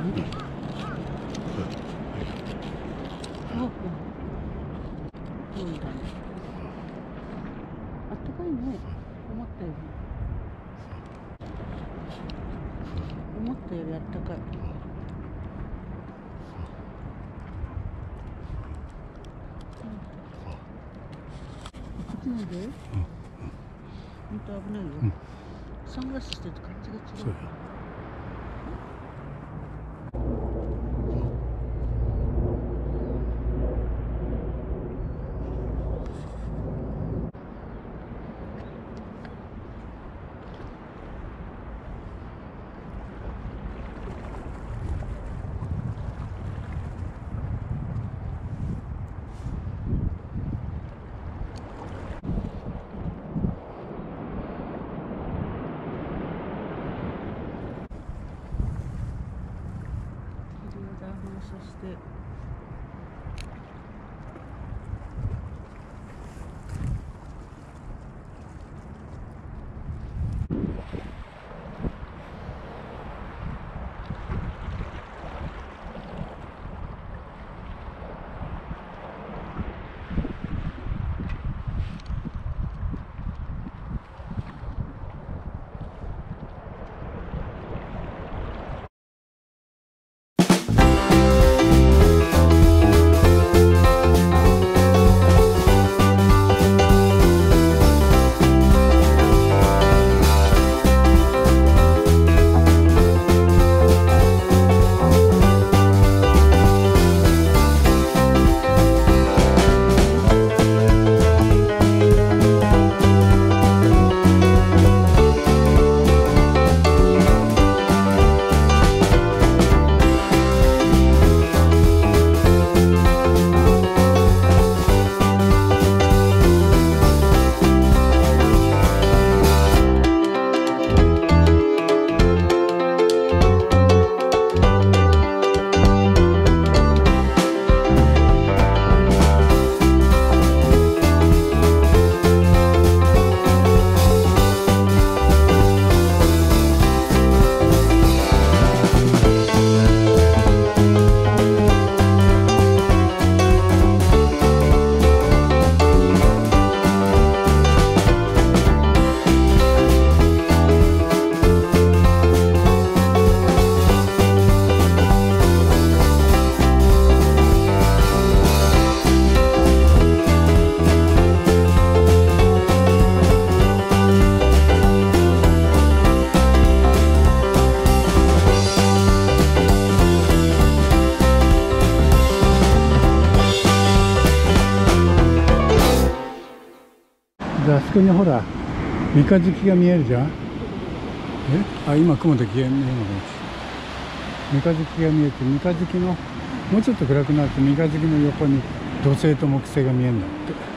そうだね。あったかい。ね。思ったより。思ったよりあったかい。こっちなん。本当危ない。よ。うんサングラスしてると感じが違う。そうよ綺麗だ反射して。であそこにほら三日月が見えるじゃんえあ今雲で見えるのかもしれない三日月が見えて三日月のもうちょっと暗くなると三日月の横に土星と木星が見えるんだって。